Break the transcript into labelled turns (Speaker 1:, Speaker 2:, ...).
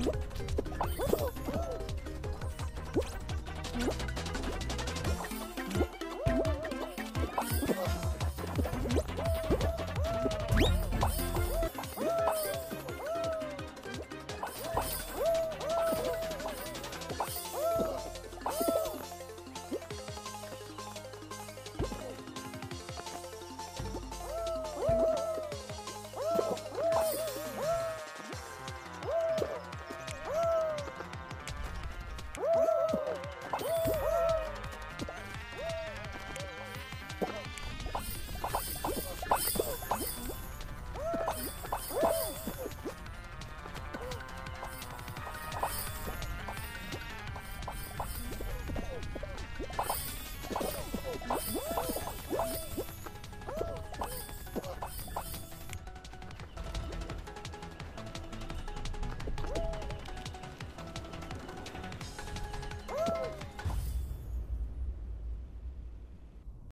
Speaker 1: あっ